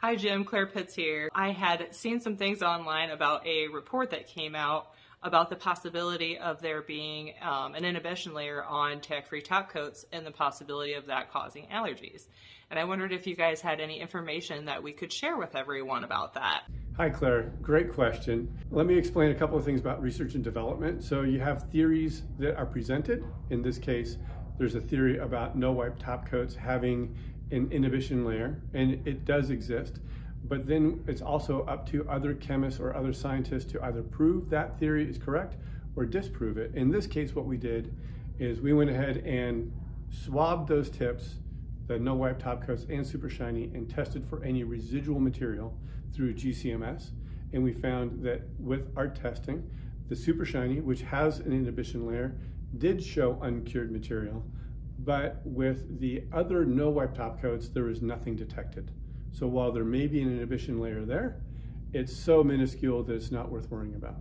Hi Jim, Claire Pitts here. I had seen some things online about a report that came out about the possibility of there being um, an inhibition layer on tack-free top coats and the possibility of that causing allergies. And I wondered if you guys had any information that we could share with everyone about that. Hi Claire, great question. Let me explain a couple of things about research and development. So you have theories that are presented. In this case, there's a theory about no wipe top coats having an inhibition layer, and it does exist. But then it's also up to other chemists or other scientists to either prove that theory is correct or disprove it. In this case, what we did is we went ahead and swabbed those tips, the no wipe top coats and super shiny, and tested for any residual material through GCMS. And we found that with our testing, the super shiny, which has an inhibition layer, did show uncured material, but with the other no wipe top coats, there is nothing detected. So while there may be an inhibition layer there, it's so minuscule that it's not worth worrying about.